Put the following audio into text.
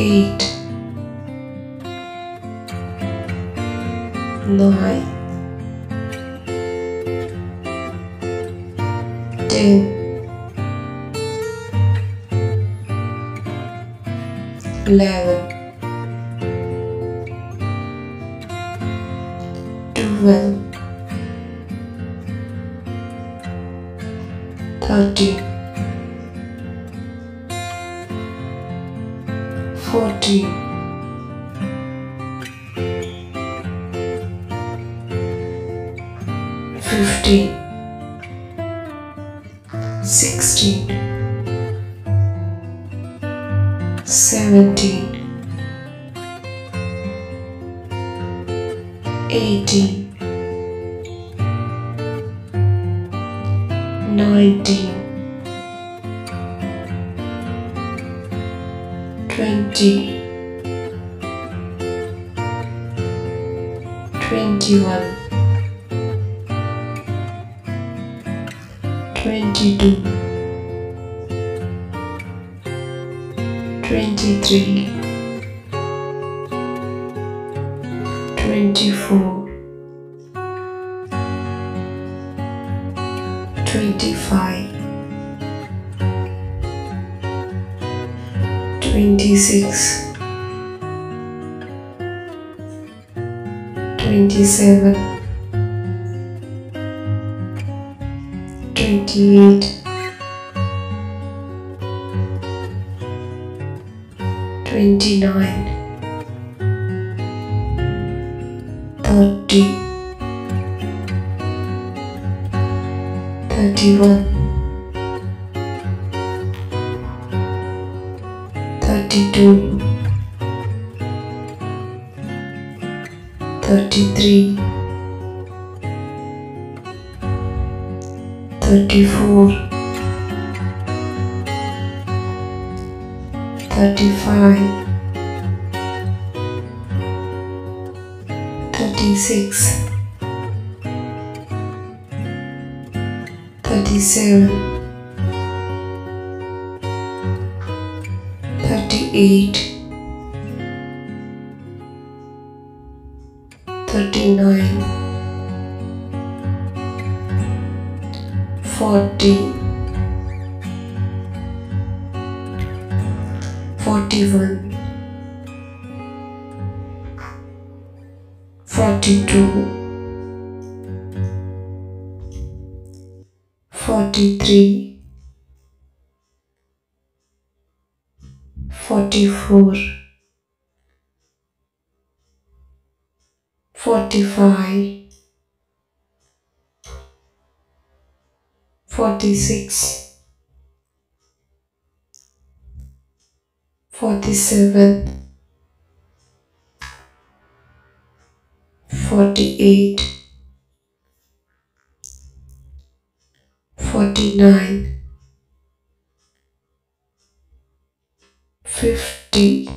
eight, nine, ten, eleven, twelve, thirteen, fourteen, fifteen, sixteen, seventeen, eighteen, nineteen, twenty, twenty-one, twenty-two, twenty-three, twenty-four, twenty-five, twenty-six, twenty-seven, twenty-eight, twenty-nine, thirty, 33 34 35 36 37 eight, thirty-nine, forty, forty-one, forty-two, forty-three. Forty-four, forty-five, forty-six, forty-seven, forty-eight, forty-nine, fifty,